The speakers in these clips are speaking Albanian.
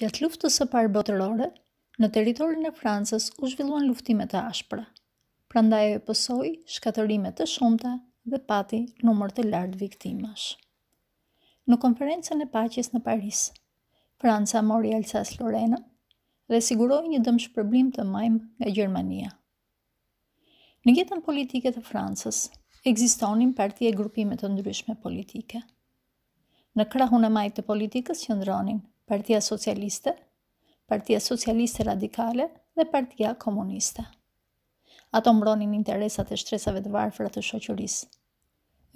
Gjatë luftës së parë botërore, në territorin e Francës u zhvilluan luftime të ashpra. Prandaj ajo pësoi shkatërrime të shumta dhe pati numër të lartë viktimash. Në konferencën e paqes në Paris, Franca mori Alsace-Lorraine dhe siguroi një dëmshpërblim të majmë nga Gjermania. Në jetën politike të Francës ekzistonin parti e grupime të ndryshme politike. Në krahun e majtë të politikës qëndronin Partia Socialiste, Partia Socialiste Radikale dhe Partia Komuniste. Ato mbronin interesat e shtresave të varfra të shoqërisë.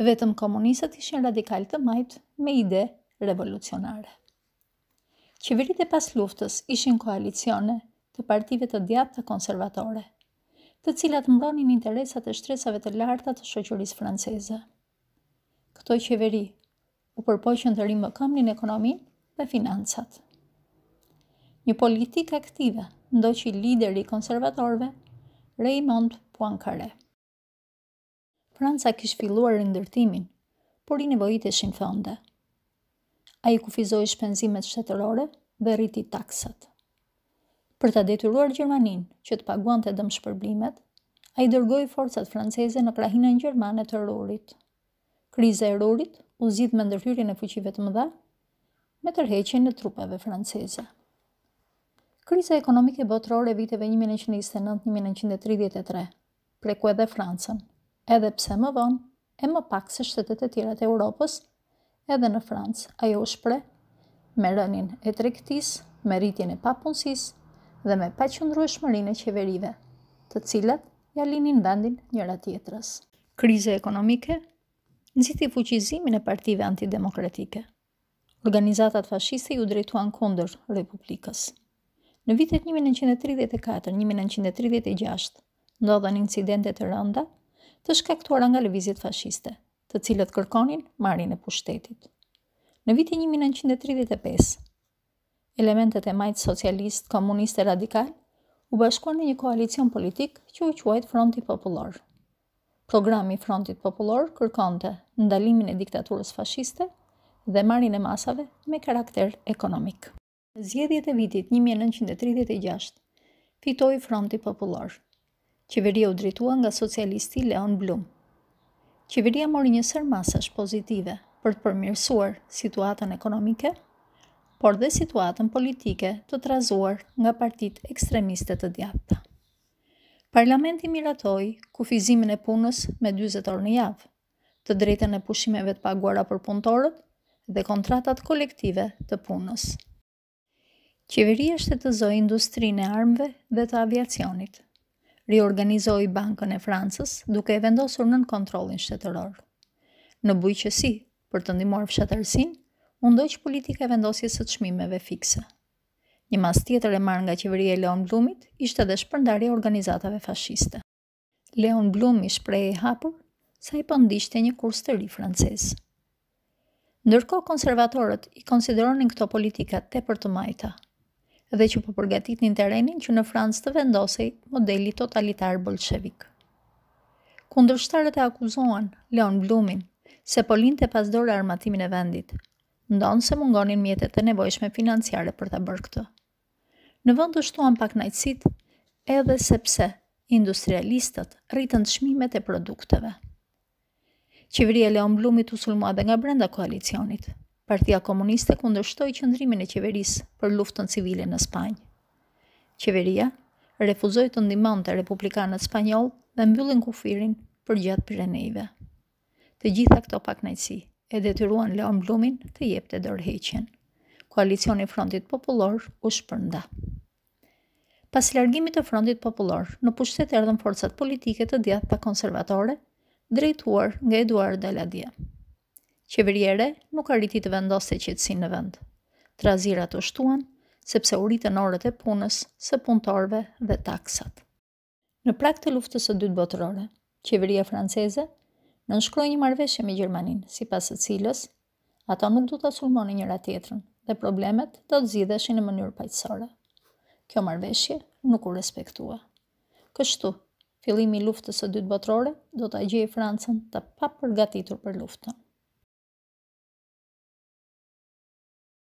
Vetëm komunistët ishin radikalë të majtë me ide revolucionare. Qeveritë e pasluftës ishin koalicione të partive të djathta konservatore, të cilat mbronin interesat e shtresave të larta të shoqërisë franceze. Këto qeveri u përpoqën të rimëkëmbnin ekonominë dhe financat. Një politikë aktive ndoqi lideri i konservatorëve, Raymond Poincaré. Franca kish filluar rindërtimin, por i nevojiteshin fonde. Ai kufizoi shpenzimet shtetërore dhe rriti taksat. Për ta detyruar Gjermaninë që të paguante dëmshpërblimet, ai dërgoi forcat franceze në krahinën gjermane të Rurit. Kriza e Rurit u zgjidh me ndërhyrjen e fuqive të mëdha me tërheqjen e trupave franceze. Kriza ekonomike botërore e viteve 1929-1933 preku edhe Francën, edhe pse më vonë e më pak se shtetet e tjera të Europës, edhe në Francë ajo u shpreh me rënien e tregtisë, me rritjen e papunësisë dhe me paqëndrueshmërinë e qeverive, të cilat ia linin vendin njëra-tjetrës. Kriza ekonomike nxiti fuqizimin e partive antidemokratike, Organizatat fashiste iu drejtuan kundër Republikës. Në vitet 1934-1936 ndodhën incidente të rënda të shkaktuara nga lëvizjet fashiste, të cilët kërkonin marrjen e pushtetit. Në vitin 1935, elementet e majtë socialistë, komunistë e radikalë u bashkuan në një koalicion politik që u quajt Fronti Popullor. Programi i Frontit Popullor kërkonte ndalimin e diktaturës fashiste dhe marrjen e masave me karakter ekonomik. Në zgjedhjet e vitit një mijë e nëntëqind e tridhjetë e gjashtë fitoi Fronti Popullor. Qeveria u drejtua nga socialisti Leon Blum. Qeveria mori një sërë masash pozitive për të përmirësuar situatën ekonomike, por dhe situatën politike të trazuar nga partitë ekstremiste të djathta. Parlamenti miratoi kufizimin e punës me dyzet orë në javë, të drejtën e pushimeve të paguara për punëtorët dhe kontratat kolektive të punës. Qeveria shtetëzoi industrinë e armëve dhe të aviacionit. Riorganizoi Bankën e Francës duke e vendosur nën kontrollin shtetëror. Në bujqësi, për të ndihmuar fshatarësinë, u ndoq politika e vendosjes së çmimeve fikse. Një masë tjetër e marrë nga qeveria e Leon Blumit ishte dhe shpërndarja e organizatave fashiste. Leon Blumi shprehej hapur se ai po ndiqte një kurs të ri francez. Ndërkohë konservatorët i konsideronin këto politika tepër të majta dhe që po përgatitnin terrenin që në Francë të vendosej modeli totalitar bolshevik. Kundërshtarët e akuzuan Leon Blumin se po linte pas dore armatimin e vendit, ndonëse mungonin mjetet e nevojshme financiare për ta bërë këtë. Në vend u shtuan pakënaqësitë edhe sepse industrialistët rritën çmimet e produkteve. Qeveria e Leon Blumit u sulmua edhe nga brenda koalicionit. Partia Komuniste kundërshtoi qëndrimin e qeverisë për luftën civile në Spanjë. Qeveria refuzoi të ndihmonte republikanët spanjollë dhe mbyllin kufirin përgjatë Pirenejve. Të gjitha këto pakënaqësi e detyruan Leon Blumin të jepte dorëheqjen. Koalicioni i Frontit Popullor u shpërnda. Pas largimit të Frontit Popullor, në pushtet erdhën forcat politike të djathta konservatore, drejtuar nga Eduard Daladie. Qeveria e re nuk arriti të vendoste qetësinë në vend. Trazirat u shtuan, sepse u rritën orët e punës së punëtorëve dhe taksat. Në prag të luftës së dytë botërore, qeveria franceze nënshkroi një marrëveshje me Gjermaninë, sipas së cilës ata nuk do ta sulmonin njëra-tjetrën dhe problemet do të zgjidheshin në mënyrë paqësore. Kjo marrëveshje nuk u respektua. Kështu, fillimi i luftës së dytë botërore do ta gjejë Francën të papërgatitur për luftën.